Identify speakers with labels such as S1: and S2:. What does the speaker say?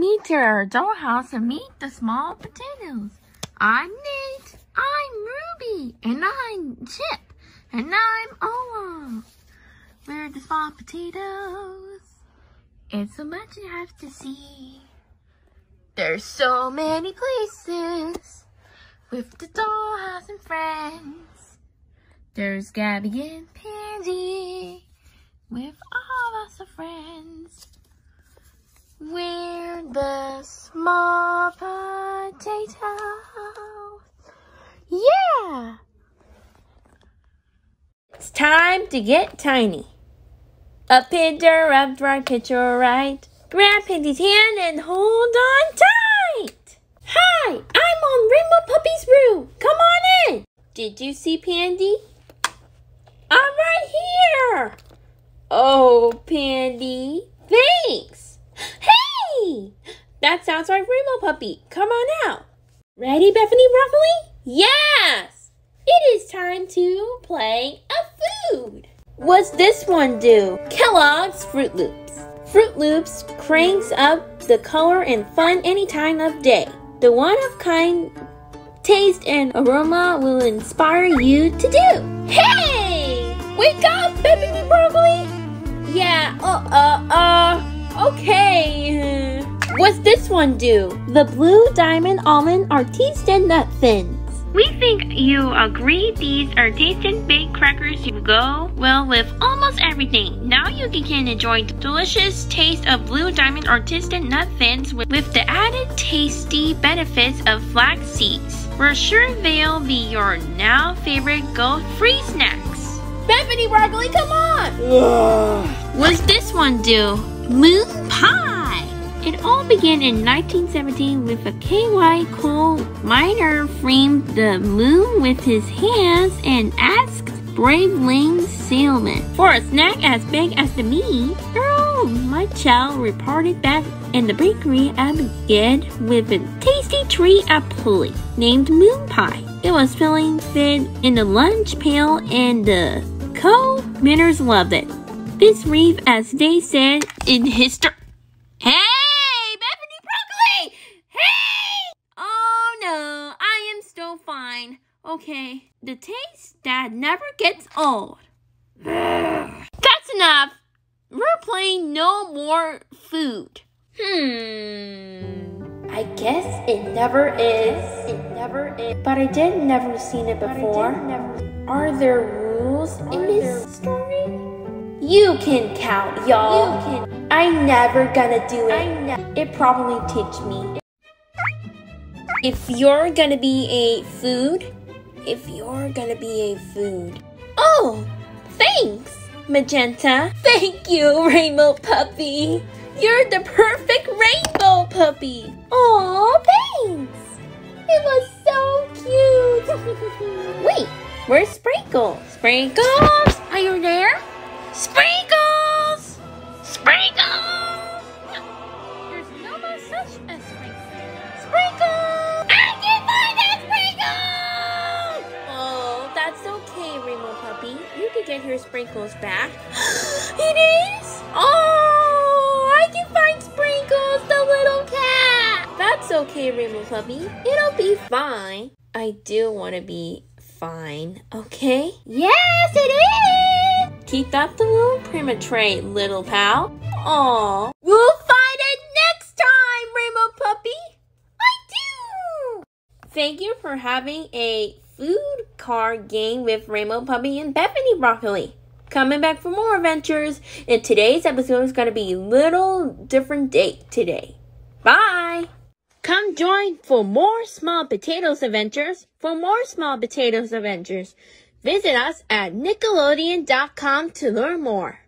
S1: meet your dollhouse and meet the small potatoes. I'm Nate, I'm Ruby, and I'm Chip, and I'm Ola. We're the small potatoes. It's so much you have to see. There's so many places with the dollhouse and friends. There's Gabby and Pandy with all lots of friends. We're small potatoes. Yeah! It's time to get tiny. Up picture, up right, picture right. Grab Pandy's hand and hold on tight. Hi, I'm on Rainbow Puppy's room. Come on in. Did you see Pandy? I'm right here. Oh, Pandy, thanks. Hey, that sounds like Rainbow Puppy. Come on out. Ready, Bethany Broccoli? Yes. It is time to play a food. What's this one do? Kellogg's Froot Loops. Froot Loops cranks up the color and fun any time of day. The one of kind taste and aroma will inspire you to do. Hey! Wake up, Bethany Broccoli! Yeah, uh, uh, uh, okay. One do? The Blue Diamond Almond Artisan Nut Thins.
S2: We think you agree these are tasty baked crackers you go well with almost everything. Now you can enjoy the delicious taste of Blue Diamond Artisan Nut Thins with, the added tasty benefits of flax seeds. We're sure they'll be your now favorite goat-free snacks.
S1: Bethany Broccoli, come on!
S2: What's this one do? Moon pie! It all began in 1917 with a KY coal miner framed the moon with his hands and asked brave Lane Sailman for a snack as big as the me. my Mitchell reported back in the bakery began with a tasty treat at pulley named moon pie. It was filling fit in the lunch pail and the co-miners loved it. This reef, as they said in history. Hey! Bethany Broccoli! Hey! Oh no, I am still fine. Okay, the taste that never gets old. That's enough. We're playing no more food. Hmm. I guess it never is. It never is. But I did never seen it before. Are there rules in this story? You can count, y'all. I never gonna do it. It probably teach me. If you're gonna be a food, if you're gonna be a food. Oh, thanks, Magenta. Thank you, Rainbow Puppy. You're the perfect rainbow puppy. Aw, thanks. It was so cute. Wait, where's Sprinkles? Sprinkles, are you there? Sprinkles! Sprinkles! There's no such as Sprinkles. You can get your Sprinkles back. it is? Oh, I can find Sprinkles, the little cat! That's okay, Rainbow Puppy. It'll be fine. I do want to be fine, okay? Yes, it is! Keep that the little premature, little pal. Aw. We'll find it next time, Rainbow Puppy! I do! Thank you for having a food card game with Rainbow Puppy and Bethany Broccoli. Coming back for more adventures, and today's episode is going to be a little different date today. Bye! Come join for more Small Potatoes adventures. For more Small Potatoes adventures, visit us at Nickelodeon.com to learn more.